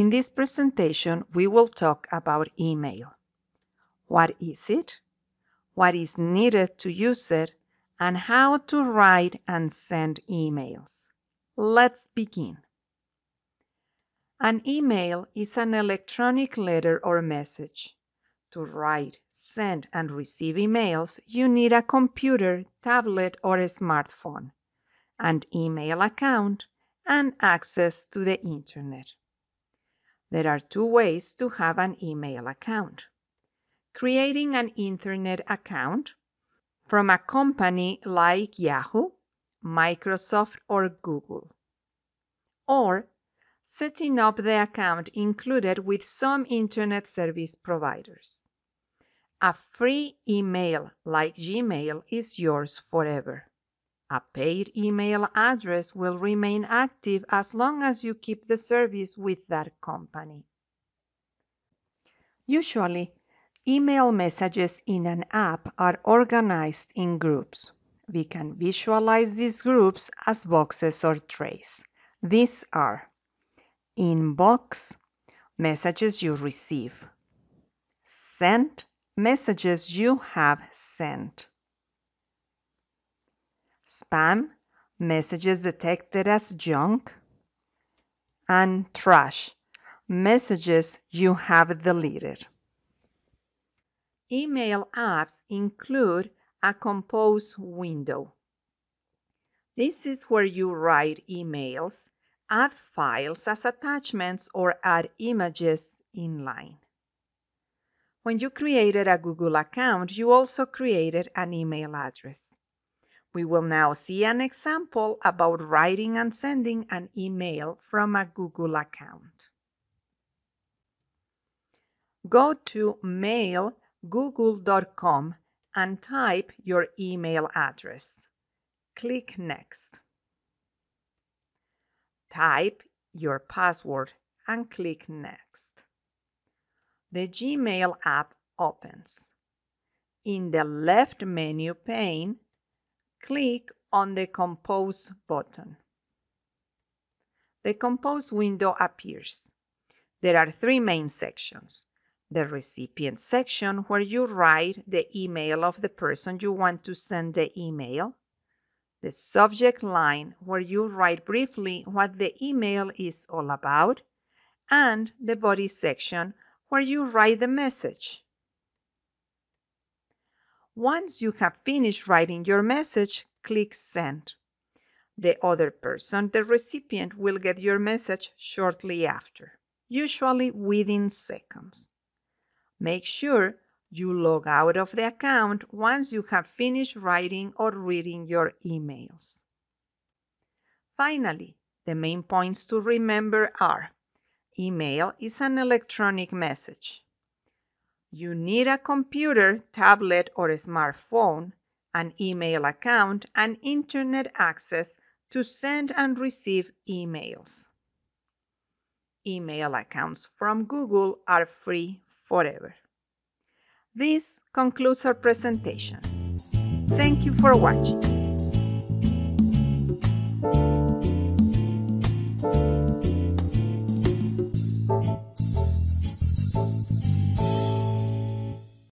In this presentation, we will talk about email. What is it? What is needed to use it? And how to write and send emails. Let's begin. An email is an electronic letter or message. To write, send, and receive emails, you need a computer, tablet, or smartphone, an email account, and access to the internet. There are two ways to have an email account. Creating an internet account from a company like Yahoo, Microsoft, or Google. Or setting up the account included with some internet service providers. A free email like Gmail is yours forever. A paid email address will remain active as long as you keep the service with that company. Usually, email messages in an app are organized in groups. We can visualize these groups as boxes or trays. These are inbox, messages you receive, sent, messages you have sent, spam, messages detected as junk, and trash, messages you have deleted. Email apps include a compose window. This is where you write emails add files as attachments or add images inline. When you created a Google account, you also created an email address. We will now see an example about writing and sending an email from a Google account. Go to mailgoogle.com and type your email address. Click Next. Type your password and click Next. The Gmail app opens. In the left menu pane, click on the Compose button. The Compose window appears. There are three main sections. The recipient section, where you write the email of the person you want to send the email the subject line where you write briefly what the email is all about, and the body section where you write the message. Once you have finished writing your message, click Send. The other person, the recipient, will get your message shortly after, usually within seconds. Make sure you log out of the account once you have finished writing or reading your emails. Finally, the main points to remember are email is an electronic message. You need a computer, tablet, or smartphone, an email account, and internet access to send and receive emails. Email accounts from Google are free forever. This concludes our presentation. Thank you for watching.